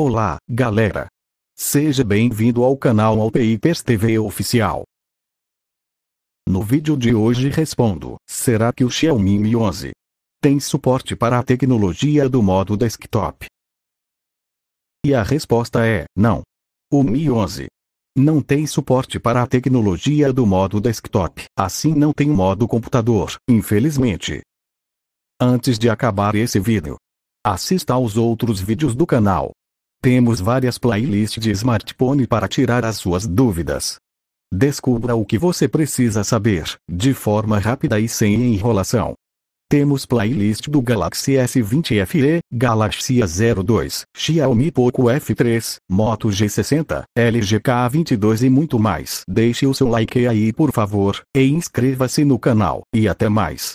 Olá, galera! Seja bem-vindo ao canal Alpeipers TV Oficial. No vídeo de hoje respondo, será que o Xiaomi Mi 11 tem suporte para a tecnologia do modo desktop? E a resposta é, não. O Mi 11 não tem suporte para a tecnologia do modo desktop, assim não tem modo computador, infelizmente. Antes de acabar esse vídeo, assista aos outros vídeos do canal. Temos várias playlists de smartphone para tirar as suas dúvidas. Descubra o que você precisa saber, de forma rápida e sem enrolação. Temos playlist do Galaxy S20 FE, Galaxy A02, Xiaomi Poco F3, Moto G60, LG K22 e muito mais. Deixe o seu like aí por favor, e inscreva-se no canal, e até mais.